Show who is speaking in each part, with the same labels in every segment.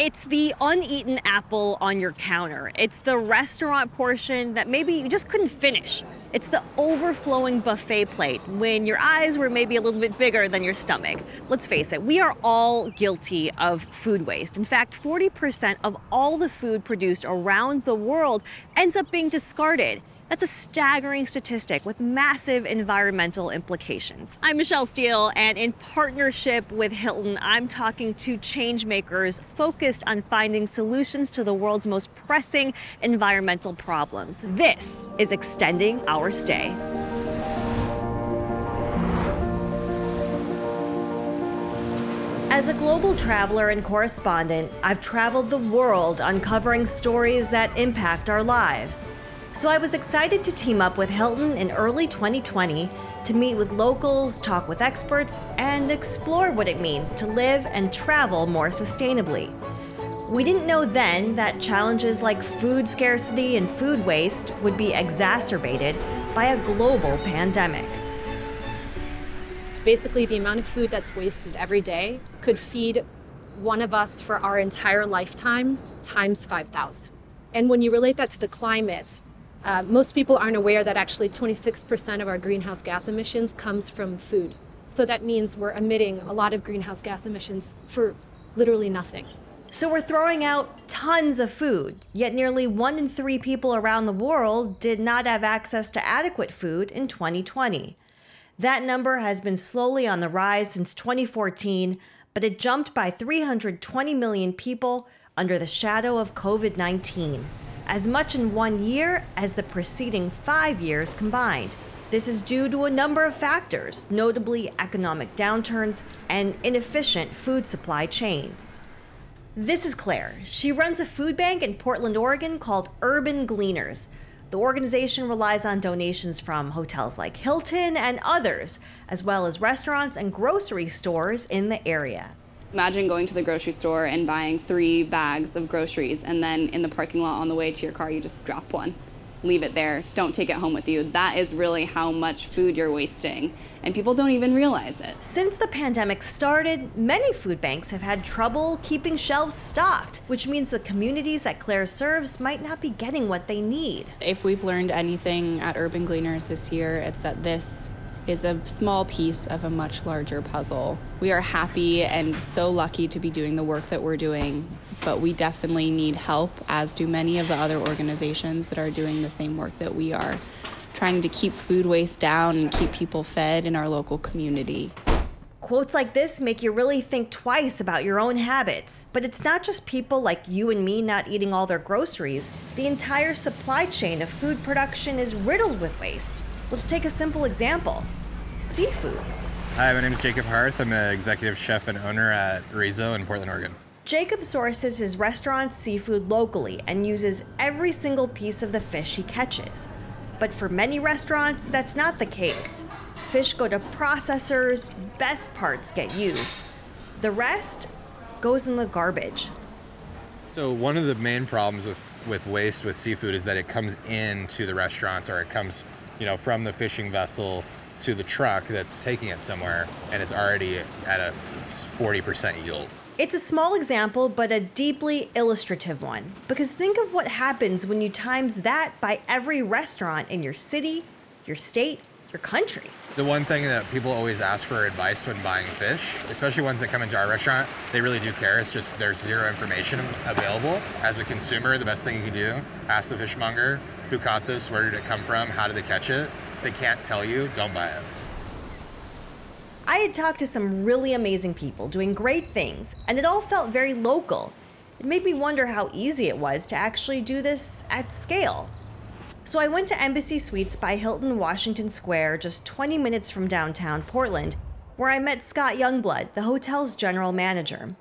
Speaker 1: It's the uneaten apple on your counter. It's the restaurant portion that maybe you just couldn't finish. It's the overflowing buffet plate when your eyes were maybe a little bit bigger than your stomach. Let's face it, we are all guilty of food waste. In fact, 40% of all the food produced around the world ends up being discarded. That's a staggering statistic with massive environmental implications. I'm Michelle Steele, and in partnership with Hilton, I'm talking to changemakers focused on finding solutions to the world's most pressing environmental problems. This is Extending Our Stay. As a global traveler and correspondent, I've traveled the world uncovering stories that impact our lives. So I was excited to team up with Hilton in early 2020 to meet with locals, talk with experts, and explore what it means to live and travel more sustainably. We didn't know then that challenges like food scarcity and food waste would be exacerbated by a global pandemic.
Speaker 2: Basically, the amount of food that's wasted every day could feed one of us for our entire lifetime times 5,000. And when you relate that to the climate, uh, most people aren't aware that actually 26% of our greenhouse gas emissions comes from food. So that means we're emitting a lot of greenhouse gas emissions for literally nothing.
Speaker 1: So we're throwing out tons of food, yet nearly one in three people around the world did not have access to adequate food in 2020. That number has been slowly on the rise since 2014, but it jumped by 320 million people under the shadow of COVID 19 as much in one year as the preceding five years combined. This is due to a number of factors, notably economic downturns and inefficient food supply chains. This is Claire. She runs a food bank in Portland, Oregon called Urban Gleaners. The organization relies on donations from hotels like Hilton and others, as well as restaurants and grocery stores in the area.
Speaker 3: Imagine going to the grocery store and buying three bags of groceries, and then in the parking lot on the way to your car, you just drop one. Leave it there. Don't take it home with you. That is really how much food you're wasting. And people don't even realize it.
Speaker 1: Since the pandemic started, many food banks have had trouble keeping shelves stocked, which means the communities that Claire serves might not be getting what they need.
Speaker 3: If we've learned anything at Urban Gleaners this year, it's that this is a small piece of a much larger puzzle. We are happy and so lucky to be doing the work that we're doing, but we definitely need help, as do many of the other organizations that are doing the same work that we are, trying to keep food waste down and keep people fed in our local community.
Speaker 1: Quotes like this make you really think twice about your own habits. But it's not just people like you and me not eating all their groceries. The entire supply chain of food production is riddled with waste. Let's take a simple example seafood.
Speaker 4: Hi, my name is Jacob Harth. I'm an executive chef and owner at Erizo in Portland, Oregon.
Speaker 1: Jacob sources his restaurant's seafood locally and uses every single piece of the fish he catches. But for many restaurants, that's not the case. Fish go to processors, best parts get used. The rest goes in the garbage.
Speaker 4: So, one of the main problems with, with waste with seafood is that it comes into the restaurants or it comes you know, from the fishing vessel to the truck that's taking it somewhere, and it's already at a 40% yield.
Speaker 1: It's a small example, but a deeply illustrative one. Because think of what happens when you times that by every restaurant in your city, your state, your country.
Speaker 4: The one thing that people always ask for advice when buying fish, especially ones that come into our restaurant, they really do care. It's just there's zero information available. As a consumer, the best thing you can do, ask the fishmonger who caught this, where did it come from, how did they catch it. If they can't tell you, don't buy it.
Speaker 1: I had talked to some really amazing people doing great things, and it all felt very local. It made me wonder how easy it was to actually do this at scale. So I went to Embassy Suites by Hilton Washington Square, just 20 minutes from downtown Portland, where I met Scott Youngblood, the hotel's general manager.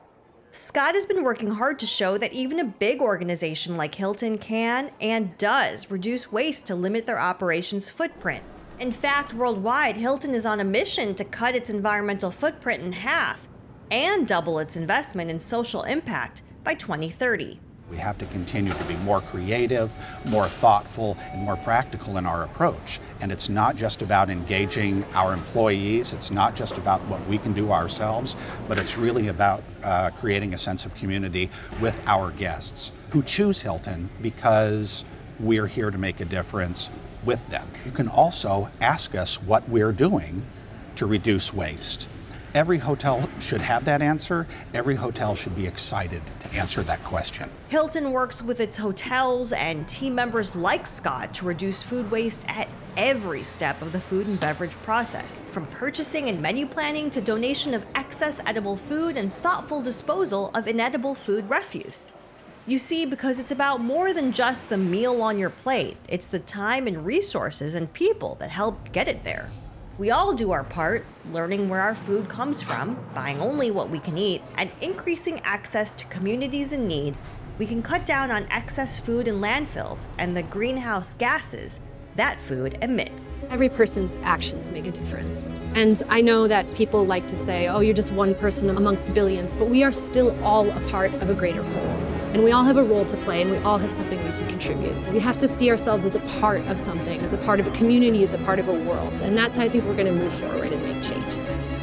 Speaker 1: Scott has been working hard to show that even a big organization like Hilton can and does reduce waste to limit their operations footprint. In fact, worldwide, Hilton is on a mission to cut its environmental footprint in half and double its investment in social impact by 2030.
Speaker 5: We have to continue to be more creative, more thoughtful, and more practical in our approach. And it's not just about engaging our employees, it's not just about what we can do ourselves, but it's really about uh, creating a sense of community with our guests who choose Hilton because we're here to make a difference with them. You can also ask us what we're doing to reduce waste. Every hotel should have that answer. Every hotel should be excited to answer that question.
Speaker 1: Hilton works with its hotels and team members like Scott to reduce food waste at every step of the food and beverage process, from purchasing and menu planning to donation of excess edible food and thoughtful disposal of inedible food refuse. You see, because it's about more than just the meal on your plate, it's the time and resources and people that help get it there. We all do our part, learning where our food comes from, buying only what we can eat, and increasing access to communities in need. We can cut down on excess food in landfills and the greenhouse gases that food emits.
Speaker 2: Every person's actions make a difference. And I know that people like to say, oh, you're just one person amongst billions, but we are still all a part of a greater whole. And we all have a role to play and we all have something we can contribute. We have to see ourselves as a part of something, as a part of a community, as a part of a world. And that's how I think we're going to move forward and make change.